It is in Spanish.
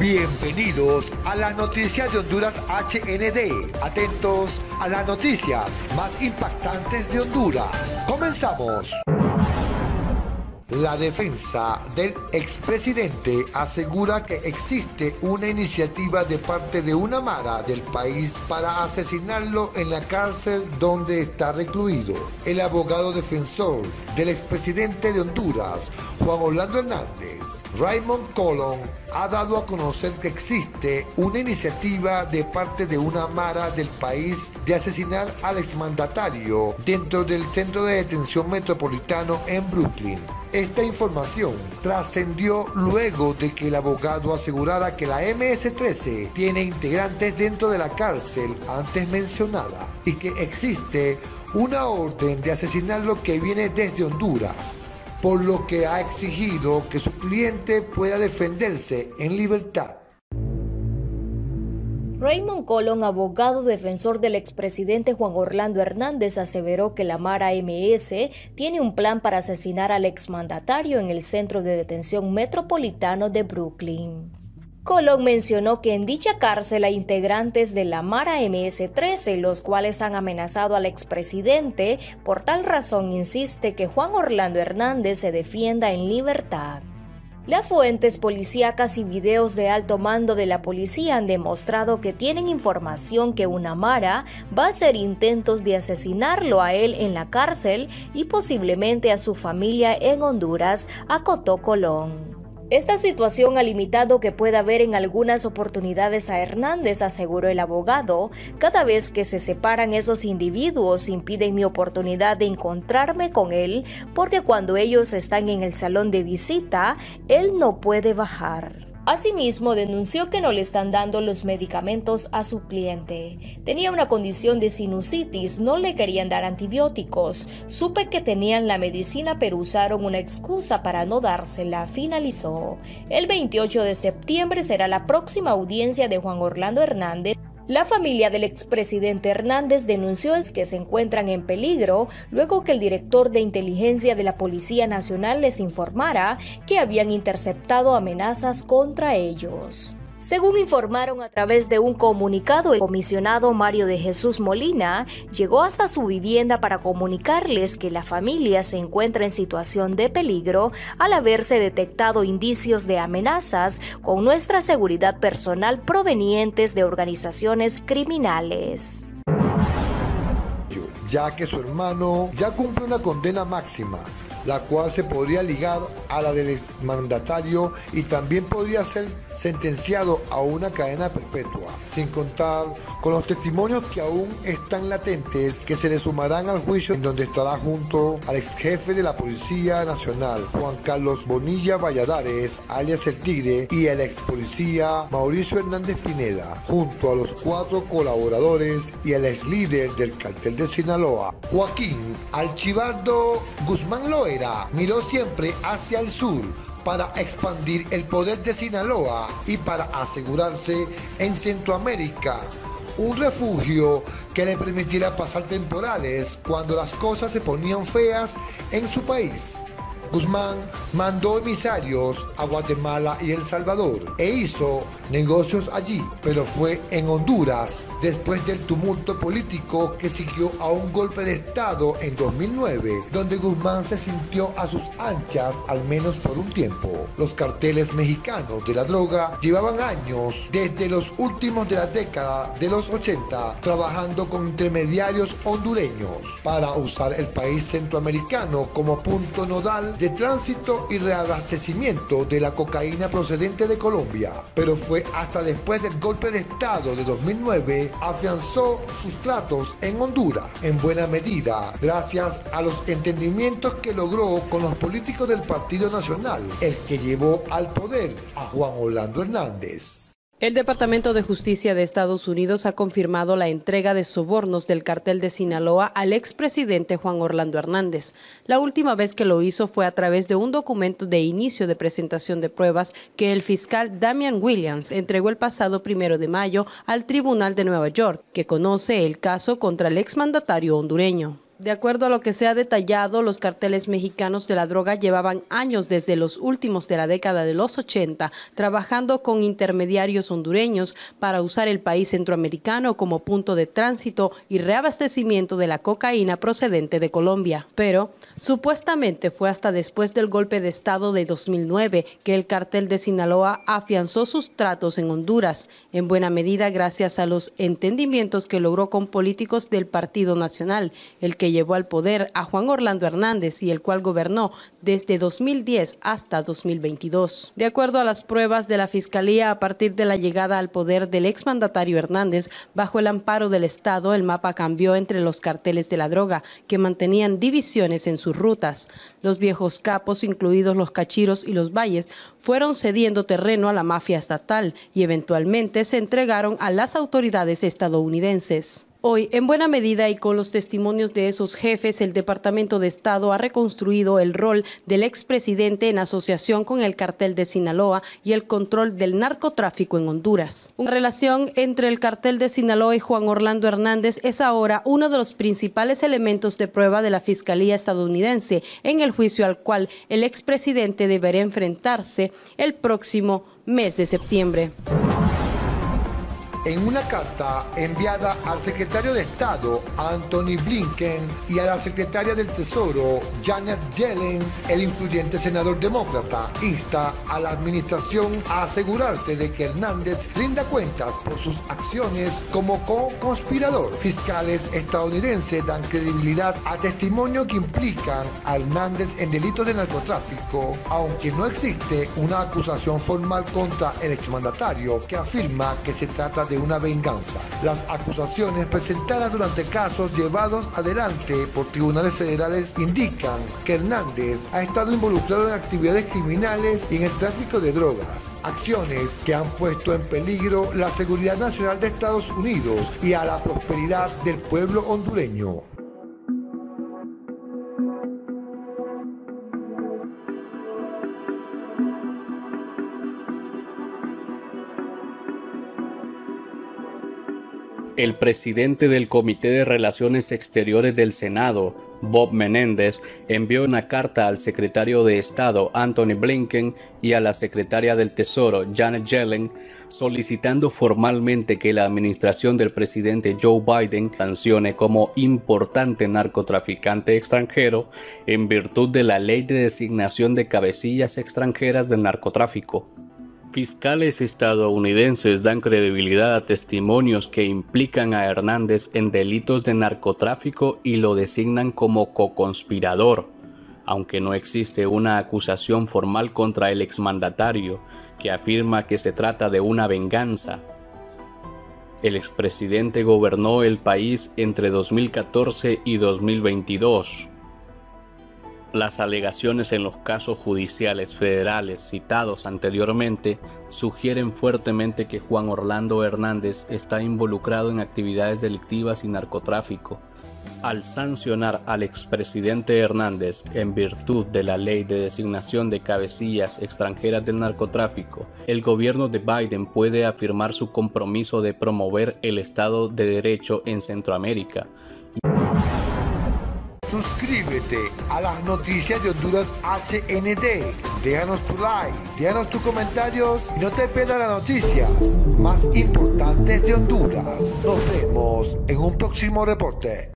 Bienvenidos a la noticia de Honduras HND. Atentos a las noticias más impactantes de Honduras. Comenzamos. La defensa del expresidente asegura que existe una iniciativa de parte de una mara del país para asesinarlo en la cárcel donde está recluido. El abogado defensor del expresidente de Honduras, Juan Orlando Hernández, Raymond Colon, ha dado a conocer que existe una iniciativa de parte de una mara del país de asesinar al exmandatario dentro del centro de detención metropolitano en Brooklyn. Esta información trascendió luego de que el abogado asegurara que la MS-13 tiene integrantes dentro de la cárcel antes mencionada y que existe una orden de asesinarlo que viene desde Honduras, por lo que ha exigido que su cliente pueda defenderse en libertad. Raymond Colon, abogado defensor del expresidente Juan Orlando Hernández, aseveró que la Mara MS tiene un plan para asesinar al exmandatario en el centro de detención metropolitano de Brooklyn. Colón mencionó que en dicha cárcel hay integrantes de la Mara MS-13, los cuales han amenazado al expresidente. Por tal razón insiste que Juan Orlando Hernández se defienda en libertad. Las fuentes policíacas y videos de alto mando de la policía han demostrado que tienen información que una Mara va a hacer intentos de asesinarlo a él en la cárcel y posiblemente a su familia en Honduras, acotó Colón. Esta situación ha limitado que pueda haber en algunas oportunidades a Hernández, aseguró el abogado. Cada vez que se separan esos individuos impiden mi oportunidad de encontrarme con él porque cuando ellos están en el salón de visita, él no puede bajar. Asimismo, denunció que no le están dando los medicamentos a su cliente. Tenía una condición de sinusitis, no le querían dar antibióticos. Supe que tenían la medicina pero usaron una excusa para no dársela, finalizó. El 28 de septiembre será la próxima audiencia de Juan Orlando Hernández la familia del expresidente Hernández denunció es que se encuentran en peligro luego que el director de inteligencia de la Policía Nacional les informara que habían interceptado amenazas contra ellos. Según informaron a través de un comunicado, el comisionado Mario de Jesús Molina llegó hasta su vivienda para comunicarles que la familia se encuentra en situación de peligro al haberse detectado indicios de amenazas con nuestra seguridad personal provenientes de organizaciones criminales. Ya que su hermano ya cumple una condena máxima la cual se podría ligar a la del exmandatario y también podría ser sentenciado a una cadena perpetua, sin contar con los testimonios que aún están latentes que se le sumarán al juicio en donde estará junto al ex jefe de la Policía Nacional, Juan Carlos Bonilla Valladares, alias El Tigre, y el ex policía Mauricio Hernández Pineda, junto a los cuatro colaboradores y el ex líder del cartel de Sinaloa, Joaquín Alchibardo Guzmán Miró siempre hacia el sur para expandir el poder de Sinaloa y para asegurarse en Centroamérica un refugio que le permitiera pasar temporales cuando las cosas se ponían feas en su país. Guzmán mandó emisarios a Guatemala y El Salvador e hizo negocios allí, pero fue en Honduras, después del tumulto político que siguió a un golpe de Estado en 2009, donde Guzmán se sintió a sus anchas al menos por un tiempo. Los carteles mexicanos de la droga llevaban años, desde los últimos de la década de los 80, trabajando con intermediarios hondureños para usar el país centroamericano como punto nodal de tránsito y reabastecimiento de la cocaína procedente de Colombia, pero fue hasta después del golpe de Estado de 2009 afianzó sus tratos en Honduras, en buena medida gracias a los entendimientos que logró con los políticos del Partido Nacional, el que llevó al poder a Juan Orlando Hernández. El Departamento de Justicia de Estados Unidos ha confirmado la entrega de sobornos del cartel de Sinaloa al expresidente Juan Orlando Hernández. La última vez que lo hizo fue a través de un documento de inicio de presentación de pruebas que el fiscal Damian Williams entregó el pasado primero de mayo al Tribunal de Nueva York, que conoce el caso contra el exmandatario hondureño. De acuerdo a lo que se ha detallado, los carteles mexicanos de la droga llevaban años desde los últimos de la década de los 80 trabajando con intermediarios hondureños para usar el país centroamericano como punto de tránsito y reabastecimiento de la cocaína procedente de Colombia. Pero supuestamente fue hasta después del golpe de Estado de 2009 que el cartel de Sinaloa afianzó sus tratos en Honduras, en buena medida gracias a los entendimientos que logró con políticos del Partido Nacional, el que llevó al poder a Juan Orlando Hernández y el cual gobernó desde 2010 hasta 2022. De acuerdo a las pruebas de la Fiscalía, a partir de la llegada al poder del exmandatario Hernández, bajo el amparo del Estado, el mapa cambió entre los carteles de la droga, que mantenían divisiones en sus rutas. Los viejos capos, incluidos los cachiros y los valles, fueron cediendo terreno a la mafia estatal y eventualmente se entregaron a las autoridades estadounidenses. Hoy, en buena medida y con los testimonios de esos jefes, el Departamento de Estado ha reconstruido el rol del expresidente en asociación con el cartel de Sinaloa y el control del narcotráfico en Honduras. Una relación entre el cartel de Sinaloa y Juan Orlando Hernández es ahora uno de los principales elementos de prueba de la Fiscalía estadounidense en el juicio al cual el expresidente deberá enfrentarse el próximo mes de septiembre. En una carta enviada al secretario de Estado Anthony Blinken y a la secretaria del Tesoro Janet Yellen, el influyente senador demócrata insta a la administración a asegurarse de que Hernández rinda cuentas por sus acciones como co-conspirador. Fiscales estadounidenses dan credibilidad a testimonios que implican a Hernández en delitos de narcotráfico, aunque no existe una acusación formal contra el exmandatario que afirma que se trata de una venganza. Las acusaciones presentadas durante casos llevados adelante por tribunales federales indican que Hernández ha estado involucrado en actividades criminales y en el tráfico de drogas, acciones que han puesto en peligro la seguridad nacional de Estados Unidos y a la prosperidad del pueblo hondureño. El presidente del Comité de Relaciones Exteriores del Senado, Bob Menéndez, envió una carta al secretario de Estado, Anthony Blinken, y a la secretaria del Tesoro, Janet Yellen, solicitando formalmente que la administración del presidente Joe Biden sancione como importante narcotraficante extranjero en virtud de la ley de designación de cabecillas extranjeras del narcotráfico. Fiscales estadounidenses dan credibilidad a testimonios que implican a Hernández en delitos de narcotráfico y lo designan como co-conspirador, aunque no existe una acusación formal contra el exmandatario que afirma que se trata de una venganza. El expresidente gobernó el país entre 2014 y 2022 las alegaciones en los casos judiciales federales citados anteriormente sugieren fuertemente que Juan Orlando Hernández está involucrado en actividades delictivas y narcotráfico. Al sancionar al expresidente Hernández en virtud de la ley de designación de cabecillas extranjeras del narcotráfico, el gobierno de Biden puede afirmar su compromiso de promover el Estado de Derecho en Centroamérica Suscríbete a las noticias de Honduras HND. Déjanos tu like, déjanos tus comentarios y no te pierdas las noticias más importantes de Honduras. Nos vemos en un próximo reporte.